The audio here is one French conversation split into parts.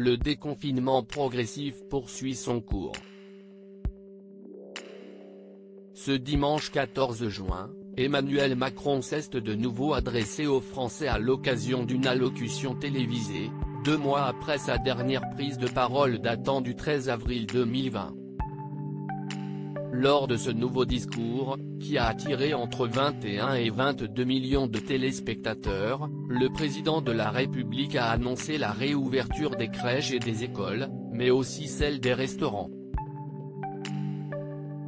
le déconfinement progressif poursuit son cours. Ce dimanche 14 juin, Emmanuel Macron s'est de nouveau adressé aux Français à l'occasion d'une allocution télévisée, deux mois après sa dernière prise de parole datant du 13 avril 2020. Lors de ce nouveau discours, qui a attiré entre 21 et 22 millions de téléspectateurs, le président de la République a annoncé la réouverture des crèches et des écoles, mais aussi celle des restaurants.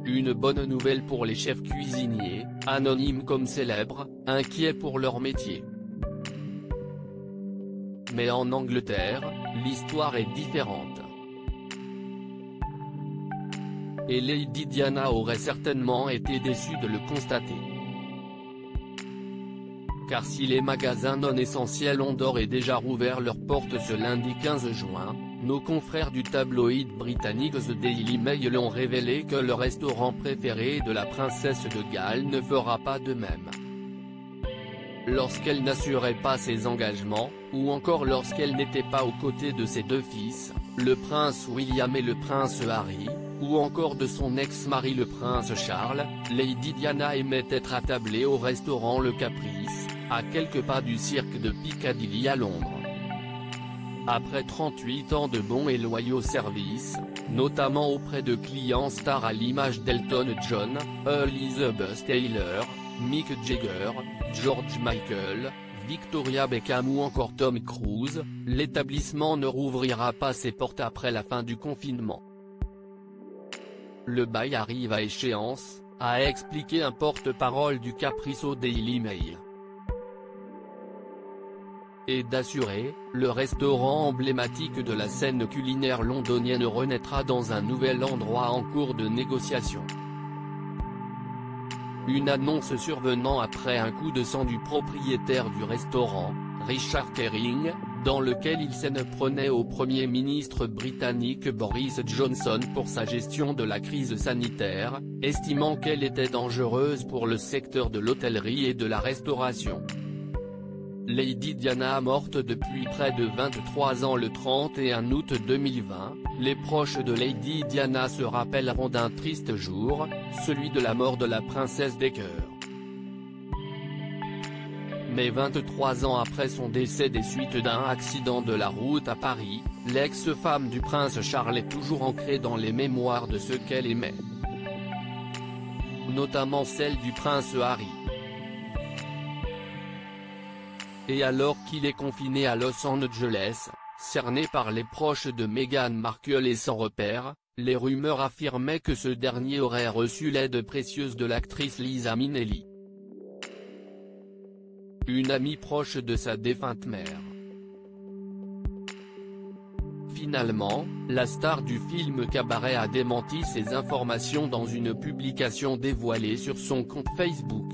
Une bonne nouvelle pour les chefs cuisiniers, anonymes comme célèbres, inquiets pour leur métier. Mais en Angleterre, l'histoire est différente. Et Lady Diana aurait certainement été déçue de le constater. Car si les magasins non essentiels ont d'ores et déjà rouvert leurs portes ce lundi 15 juin, nos confrères du tabloïd britannique The Daily Mail ont révélé que le restaurant préféré de la princesse de Galles ne fera pas de même. Lorsqu'elle n'assurait pas ses engagements, ou encore lorsqu'elle n'était pas aux côtés de ses deux fils, le prince William et le prince Harry, ou encore de son ex-mari le prince Charles, Lady Diana aimait être attablée au restaurant Le Caprice, à quelques pas du cirque de Piccadilly à Londres. Après 38 ans de bons et loyaux services, notamment auprès de clients stars à l'image d'Elton John, Elizabeth Taylor, Mick Jagger, George Michael, Victoria Beckham ou encore Tom Cruise, l'établissement ne rouvrira pas ses portes après la fin du confinement. Le bail arrive à échéance, a expliqué un porte-parole du Caprice au Daily Mail et d'assurer, le restaurant emblématique de la scène culinaire londonienne renaîtra dans un nouvel endroit en cours de négociation. Une annonce survenant après un coup de sang du propriétaire du restaurant, Richard Kering, dans lequel il s'en prenait au Premier ministre britannique Boris Johnson pour sa gestion de la crise sanitaire, estimant qu'elle était dangereuse pour le secteur de l'hôtellerie et de la restauration. Lady Diana morte depuis près de 23 ans le 31 août 2020, les proches de Lady Diana se rappelleront d'un triste jour, celui de la mort de la princesse des cœurs. Mais 23 ans après son décès des suites d'un accident de la route à Paris, l'ex-femme du prince Charles est toujours ancrée dans les mémoires de ceux qu'elle aimait. Notamment celle du prince Harry. Et alors qu'il est confiné à Los Angeles, cerné par les proches de Meghan Markle et sans repère, les rumeurs affirmaient que ce dernier aurait reçu l'aide précieuse de l'actrice Lisa Minnelli. Une amie proche de sa défunte mère. Finalement, la star du film Cabaret a démenti ces informations dans une publication dévoilée sur son compte Facebook.